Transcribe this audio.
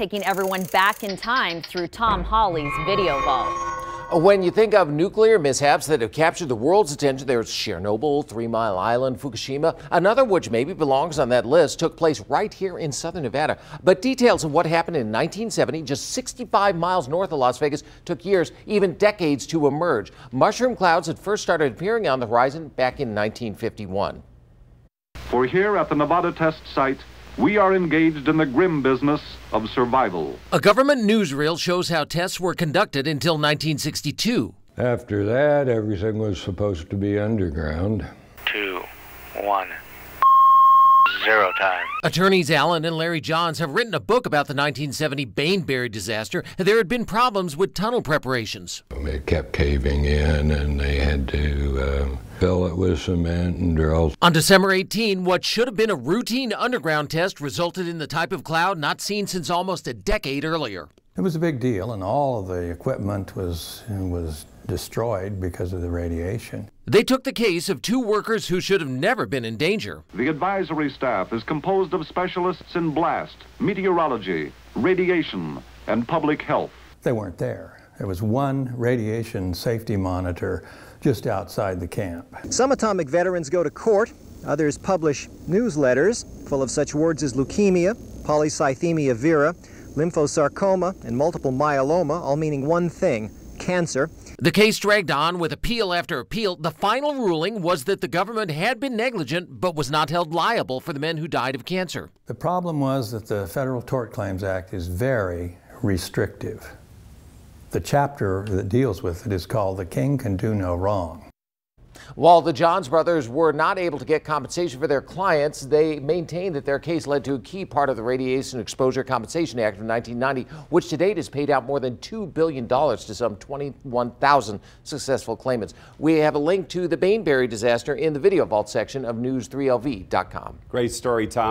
taking everyone back in time through Tom Hawley's Video Vault. When you think of nuclear mishaps that have captured the world's attention, there's Chernobyl, Three Mile Island, Fukushima. Another which maybe belongs on that list took place right here in southern Nevada. But details of what happened in 1970, just 65 miles north of Las Vegas, took years, even decades to emerge. Mushroom clouds had first started appearing on the horizon back in 1951. For here at the Nevada test site, we are engaged in the grim business of survival. A government newsreel shows how tests were conducted until 1962. After that, everything was supposed to be underground. Two, one, zero time. Attorneys Alan and Larry Johns have written a book about the 1970 Baneberry disaster. There had been problems with tunnel preparations. It kept caving in, and they had to uh, fill it with cement and drill. On December 18, what should have been a routine underground test resulted in the type of cloud not seen since almost a decade earlier. It was a big deal, and all of the equipment was was destroyed because of the radiation. They took the case of two workers who should have never been in danger. The advisory staff is composed of specialists in blast, meteorology, radiation, and public health. They weren't there. There was one radiation safety monitor just outside the camp. Some atomic veterans go to court. Others publish newsletters full of such words as leukemia, polycythemia vera, lymphosarcoma, and multiple myeloma, all meaning one thing cancer. The case dragged on with appeal after appeal. The final ruling was that the government had been negligent but was not held liable for the men who died of cancer. The problem was that the Federal Tort Claims Act is very restrictive. The chapter that deals with it is called The King Can Do No Wrong. While the Johns brothers were not able to get compensation for their clients, they maintained that their case led to a key part of the Radiation Exposure Compensation Act of 1990, which to date has paid out more than $2 billion to some 21,000 successful claimants. We have a link to the Baneberry disaster in the Video Vault section of News3LV.com. Great story, Tom.